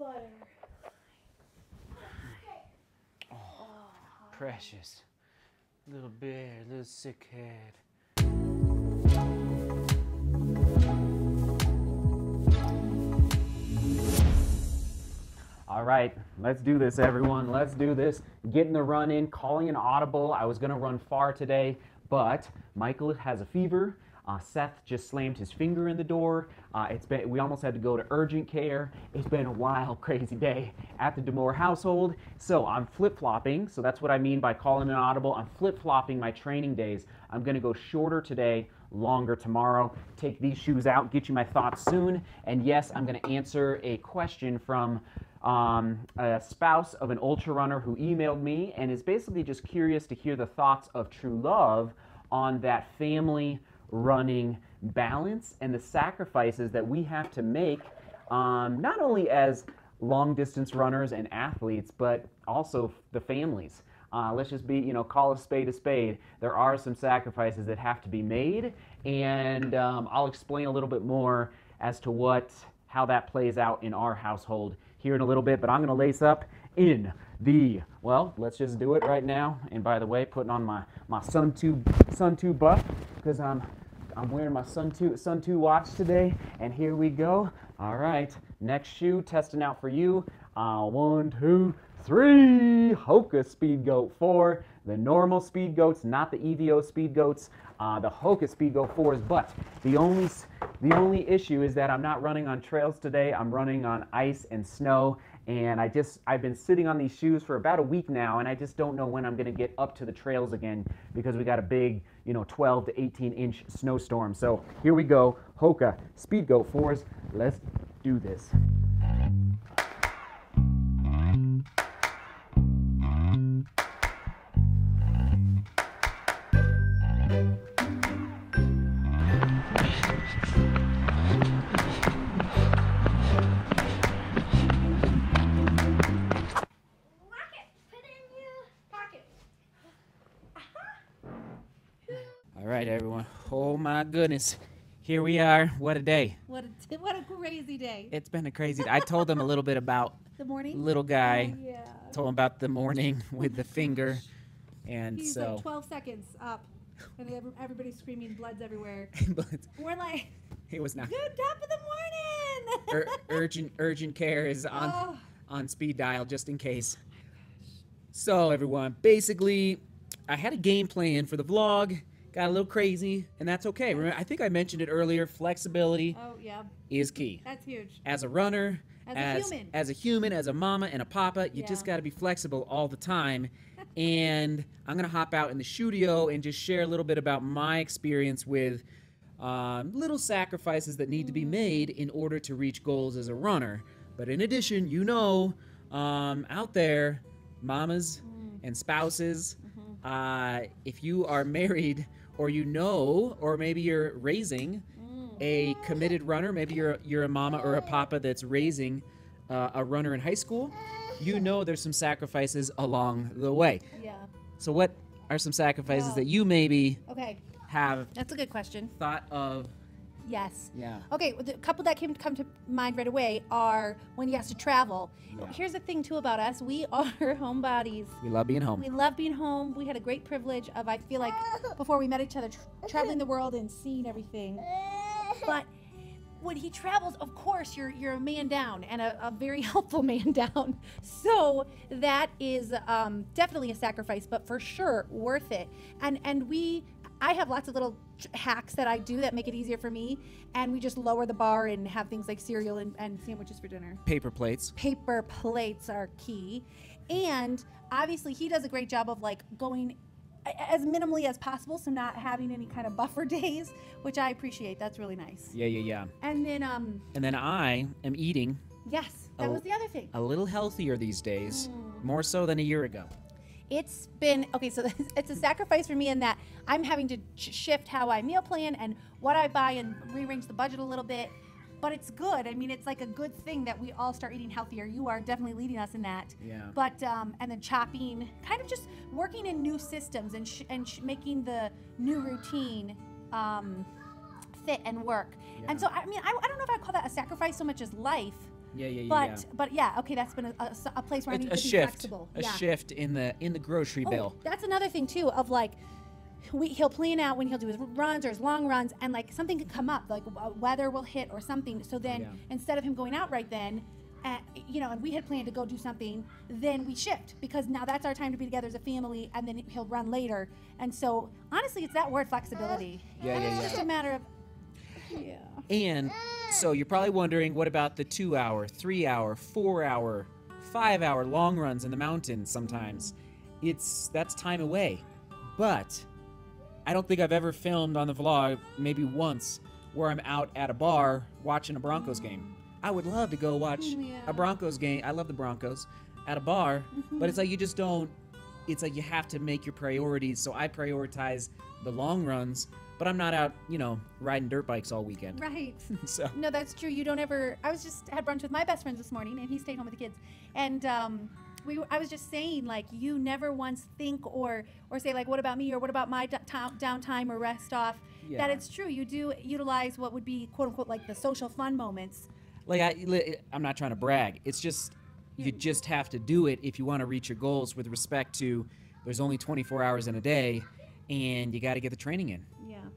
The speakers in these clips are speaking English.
butter. Precious. Little bear, little sick head. All right, let's do this, everyone. Let's do this. Getting the run in, calling an audible. I was going to run far today, but Michael has a fever. Uh, Seth just slammed his finger in the door. Uh, it's been we almost had to go to urgent care. It's been a wild, crazy day at the DeMoor household. So I'm flip flopping. So that's what I mean by calling an audible. I'm flip flopping my training days. I'm going to go shorter today, longer tomorrow. Take these shoes out. Get you my thoughts soon. And yes, I'm going to answer a question from um, a spouse of an ultra runner who emailed me and is basically just curious to hear the thoughts of True Love on that family running balance and the sacrifices that we have to make, um, not only as long distance runners and athletes, but also the families. Uh, let's just be, you know, call a spade a spade. There are some sacrifices that have to be made, and um, I'll explain a little bit more as to what how that plays out in our household here in a little bit. But I'm going to lace up in the well. Let's just do it right now. And by the way, putting on my my Suunto Sun tube buff because I'm I'm wearing my Suunto Sun 2 watch today. And here we go. All right, next shoe testing out for you. Uh, one, two, three. Hoka Speed Goat 4. The normal Speed Goats, not the EVO Speed Goats. Uh, the Hoka Speed Goat 4s. But the only the only issue is that I'm not running on trails today. I'm running on ice and snow. And I just I've been sitting on these shoes for about a week now, and I just don't know when I'm going to get up to the trails again because we got a big, you know, 12 to 18 inch snowstorm. So here we go, Hoka Speed Goat 4s. Let's do this. Everyone. Oh my goodness. Here we are. What a day. What a what a crazy day. It's been a crazy I told them a little bit about the morning. little guy. Oh, yeah. Told him about the morning with the finger. And He's so like 12 seconds up, and every- everybody's screaming, blood's everywhere. but We're like, it was not good top of the morning. Ur- urgent urgent care is on Oh. on speed dial just in case. So everyone, basically, I had a game plan for the vlog. Got a little crazy, and that's okay. Remember, I think I mentioned it earlier. Flexibility oh yeah, is key. that's huge. As a runner, As a human. as a human, as a mama and a papa, you just got to be flexible all the time. and I'm gonna hop out in the studio and just share a little bit about my experience with um, little sacrifices that need to be made in order to reach goals as a runner. But in addition, you know, um, out there, mamas and spouses, uh, if you are married or you know, or maybe you're raising a committed runner, maybe you're you're a mama or a papa that's raising uh, a runner in high school, you know there's some sacrifices along the way. Yeah. So what are some sacrifices that you maybe Okay, have that's a good question. thought of? Yes. Yeah. Okay, well, the couple that came to come to mind right away are when he has to travel. Yeah. Here's the thing too about us: we are homebodies. We love being home. We love being home. We had a great privilege of, I feel like, before we met each other, tra- traveling the world and seeing everything. But when he travels, of course, you're you're a man down and a, a very helpful man down. So that is um, definitely a sacrifice, but for sure worth it. And and we, I have lots of little hacks that I do that make it easier for me. And we just lower the bar and have things like cereal and, and sandwiches for dinner Paper plates. paper plates are key. And obviously, he does a great job of like going as minimally as possible, so not having any kind of buffer days, which I appreciate. That's really nice. Yeah, yeah, yeah. And then, um, And then I am eating yes, that Oh. was the other thing. a little healthier these days, Mm. more so than a year ago. It's been okay, so it's a sacrifice for me in that I'm having to sh- shift how I meal plan and what I buy and rearrange the budget a little bit. But it's good. I mean, it's like a good thing that we all start eating healthier. You are definitely leading us in that. Yeah. But um, and then chopping, kind of just working in new systems and sh- and sh- making the new routine um, fit and work. And so I mean, I, I don't know if I call that a sacrifice so much as life. Yeah, yeah, yeah. But yeah. but yeah, okay, that's been a, a, a place where I need a to be shift, flexible. a yeah. shift in the in the grocery Oh, bill. that's another thing too of like we, he'll plan out when he'll do his runs or his long runs and like something could come up like weather will hit or something so then Yeah. instead of him going out right then uh, you know and we had planned to go do something then we shift because now that's our time to be together as a family and then he'll run later and so honestly it's that word flexibility Yeah, and yeah, it's just a matter of yeah And so you're probably wondering, what about the two hour, three hour, four hour, five hour long runs in the mountains sometimes? It's that's time away. But I don't think I've ever filmed on the vlog, maybe once, where I'm out at a bar watching a Broncos game. I would love to go watch Yeah. a Broncos game. I love the Broncos at a bar, mm-hmm. but it's like you just don't it's like you have to make your priorities. So I prioritize the long runs, but I'm not out, you know, riding dirt bikes all weekend. right So No, that's true. You don't ever. I was just had brunch with my best friends this morning, and he stayed home with the kids. And um, we, I was just saying, like, you never once think or or say like, what about me or what about my d- downtime or rest off. Yeah. That it's true. You do utilize what would be quote unquote like the social fun moments. like I, I'm not trying to brag. It's just you just have to do it if you want to reach your goals. With respect to, there's only 24 hours in a day, and you got to get the training in.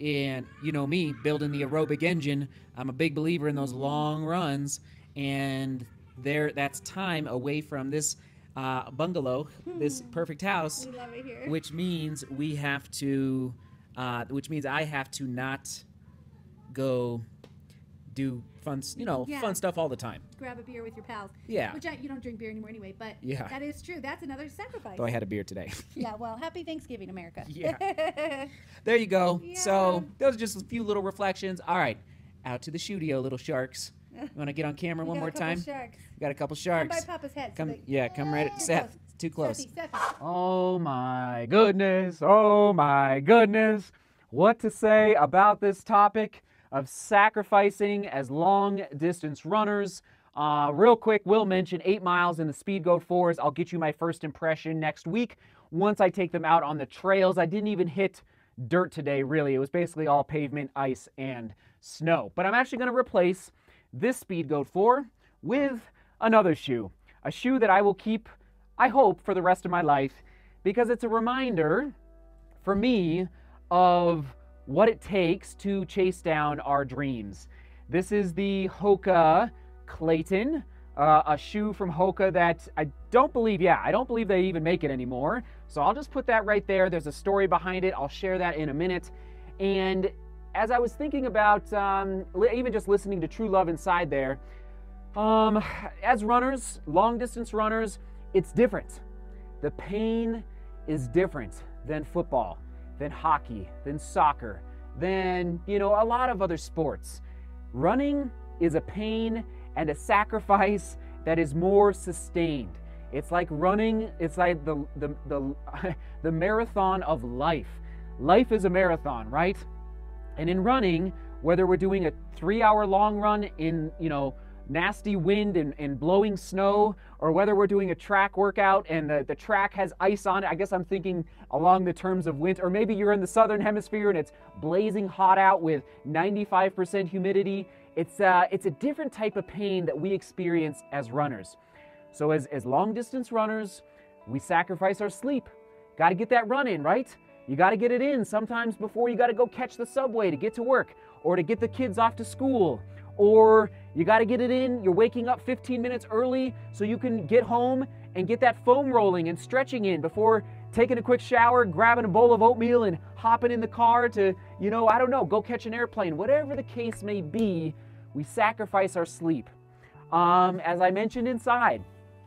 And you know me, building the aerobic engine. I'm a big believer in those long runs, and there that's time away from this uh, bungalow, this perfect house, love it here. which means we have to, uh, which means I have to not go do fun, you know, Yeah. fun stuff all the time. Grab a beer with your pals. Yeah. Which I, you don't drink beer anymore anyway, but Yeah. that is true. That's another sacrifice. Though I had a beer today. yeah. Well, happy Thanksgiving, America. Yeah. there you go. So those are just a few little reflections. All right, out to the studio, little sharks. You want to get on camera one more time? Sharks. We got a couple Come sharks. by Papa's head. so Come, that- yeah, come right. Too Seth, close. too close. Oh my goodness, oh my goodness. What to say about this topic of sacrificing as long distance runners? Uh, real quick, we'll mention eight miles in the Speed Goat 4s. I'll get you my first impression next week once I take them out on the trails. I didn't even hit dirt today, really. It was basically all pavement, ice, and snow. But I'm actually going to replace this Speed Goat 4 with another shoe. A shoe that I will keep, I hope, for the rest of my life because it's a reminder for me of what it takes to chase down our dreams. This is the Hoka Clayton, uh, a shoe from Hoka that I don't believe, yeah, I don't believe they even make it anymore. So I'll just put that right there. There's a story behind it. I'll share that in a minute. And as I was thinking about um, even just listening to True Love Inside there, um, as runners, long distance runners, it's different. The pain is different than football, than hockey, than soccer, than, you know, a lot of other sports. Running is a pain and a sacrifice that is more sustained. It's like running, it's like the the the, the marathon of life. Life is a marathon, right? And in running, whether we're doing a three hour long run in, you know, nasty wind and, and blowing snow, or whether we're doing a track workout and the, the track has ice on it, I guess I'm thinking along the terms of winter, or maybe you're in the southern hemisphere and it's blazing hot out with 95% humidity. It's, uh, it's a different type of pain that we experience as runners. So, as, as long distance runners, we sacrifice our sleep. Got to get that run in, right? You got to get it in sometimes before you got to go catch the subway to get to work or to get the kids off to school. Or you got to get it in, you're waking up 15 minutes early so you can get home and get that foam rolling and stretching in before taking a quick shower, grabbing a bowl of oatmeal and hopping in the car to, you know, I don't know, go catch an airplane. Whatever the case may be, we sacrifice our sleep. Um, as I mentioned inside,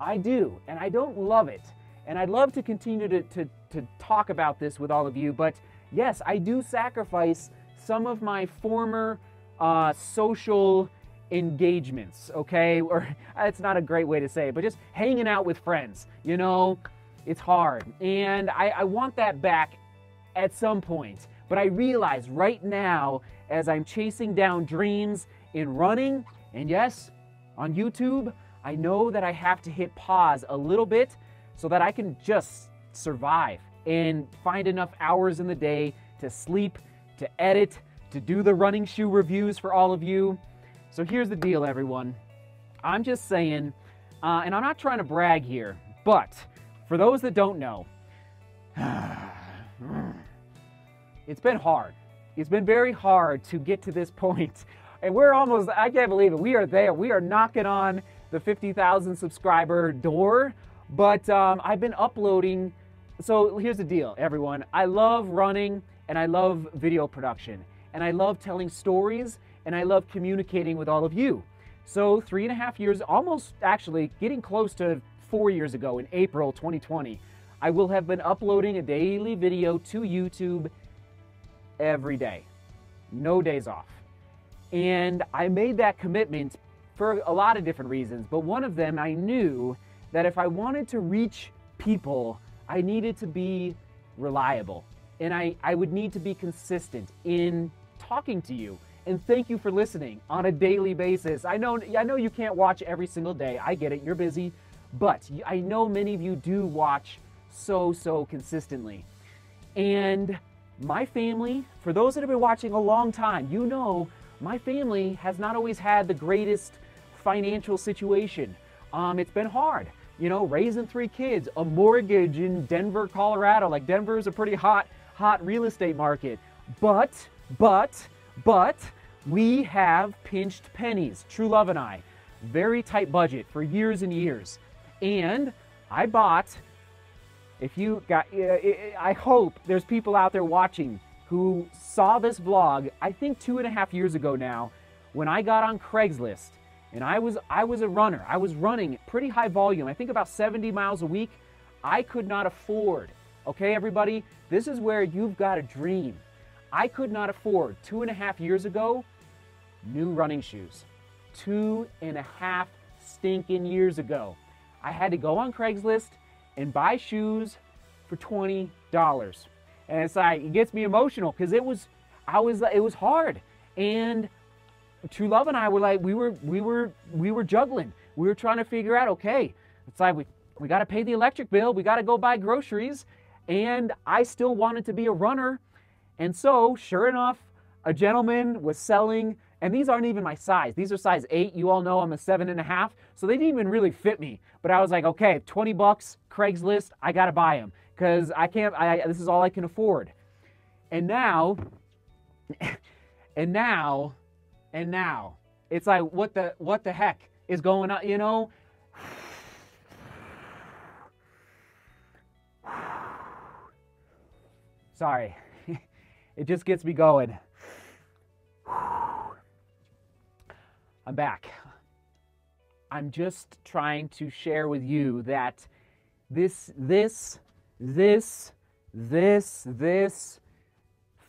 I do, and I don't love it. And I'd love to continue to, to, to talk about this with all of you, but yes, I do sacrifice some of my former uh, social engagements, okay? Or it's not a great way to say it, but just hanging out with friends, you know, it's hard. And I, I want that back at some point. But I realize right now, as I'm chasing down dreams in running, and yes, on YouTube, I know that I have to hit pause a little bit so that I can just survive and find enough hours in the day to sleep, to edit, to do the running shoe reviews for all of you. So here's the deal, everyone. I'm just saying, uh, and I'm not trying to brag here, but for those that don't know, it's been hard. It's been very hard to get to this point. And we're almost, I can't believe it. We are there. We are knocking on the 50,000 subscriber door. But um, I've been uploading. So here's the deal, everyone. I love running and I love video production. And I love telling stories and I love communicating with all of you. So, three and a half years, almost actually getting close to four years ago in April 2020, I will have been uploading a daily video to YouTube every day, no days off. And I made that commitment for a lot of different reasons, but one of them I knew that if I wanted to reach people, I needed to be reliable and I, I would need to be consistent in talking to you and thank you for listening on a daily basis. I know I know you can't watch every single day. I get it. You're busy, but I know many of you do watch so so consistently. And my family, for those that have been watching a long time, you know my family has not always had the greatest financial situation. Um, it's been hard, you know, raising three kids, a mortgage in Denver, Colorado. Like Denver is a pretty hot, hot real estate market. But, but, but we have pinched pennies, True Love and I. Very tight budget for years and years. And I bought, if you got, uh, uh, I hope there's people out there watching who saw this vlog, I think two and a half years ago now, when I got on Craigslist and I was I was a runner. I was running pretty high volume. I think about 70 miles a week. I could not afford. Okay, everybody, this is where you've got a dream. I could not afford two and a half years ago new running shoes. Two and a half stinking years ago. I had to go on Craigslist and buy shoes for $20. And it's like, it gets me emotional because it was, I was, it was hard. And True Love and I were like, we were, we were, we were juggling. We were trying to figure out, okay, it's like we, we got to pay the electric bill. We got to go buy groceries. And I still wanted to be a runner and so, sure enough, a gentleman was selling, and these aren't even my size. These are size eight. You all know I'm a seven and a half, so they didn't even really fit me. But I was like, okay, 20 bucks, Craigslist, I gotta buy them because I can't. I, this is all I can afford. And now, and now, and now, it's like, what the what the heck is going on? You know. Sorry. It just gets me going. I'm back. I'm just trying to share with you that this, this, this, this, this,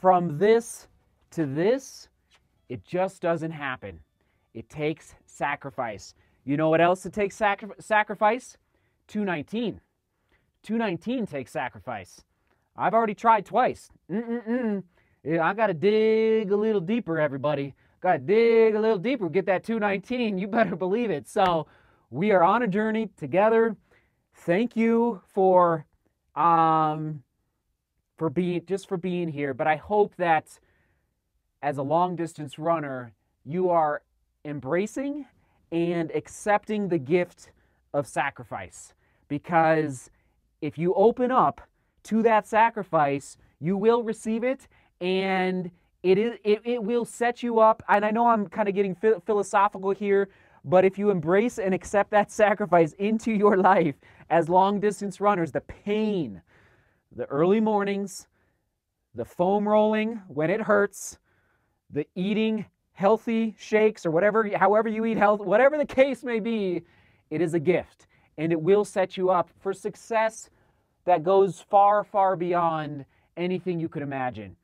from this to this, it just doesn't happen. It takes sacrifice. You know what else it takes sacri- sacrifice? 219. 219 takes sacrifice. I've already tried twice. Mm-mm-mm. Yeah, I got to dig a little deeper, everybody. Got to dig a little deeper. Get that 219. You better believe it. So we are on a journey together. Thank you for um for being just for being here. But I hope that as a long distance runner, you are embracing and accepting the gift of sacrifice. Because if you open up to that sacrifice, you will receive it and it is it, it will set you up and i know i'm kind of getting philosophical here but if you embrace and accept that sacrifice into your life as long distance runners the pain the early mornings the foam rolling when it hurts the eating healthy shakes or whatever however you eat health whatever the case may be it is a gift and it will set you up for success that goes far, far beyond anything you could imagine.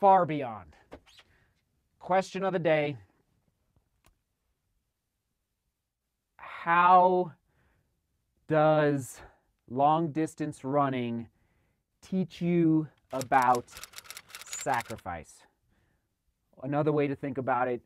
Far beyond. Question of the day How does long distance running teach you about sacrifice? Another way to think about it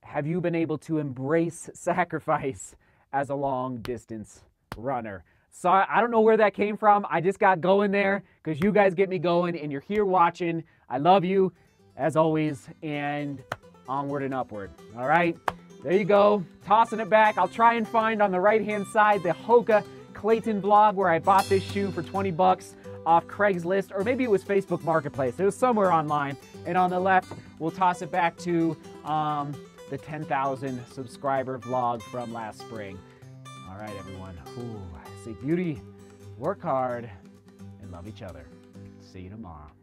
have you been able to embrace sacrifice as a long distance runner? So I don't know where that came from. I just got going there because you guys get me going and you're here watching. I love you as always and onward and upward. All right? There you go. Tossing it back. I'll try and find on the right hand side the Hoka Clayton vlog where I bought this shoe for 20 bucks off Craigslist, or maybe it was Facebook Marketplace. It was somewhere online. And on the left, we'll toss it back to um, the 10,000 subscriber vlog from last spring. All right, everyone. Ooh, seek beauty, work hard, and love each other. See you tomorrow.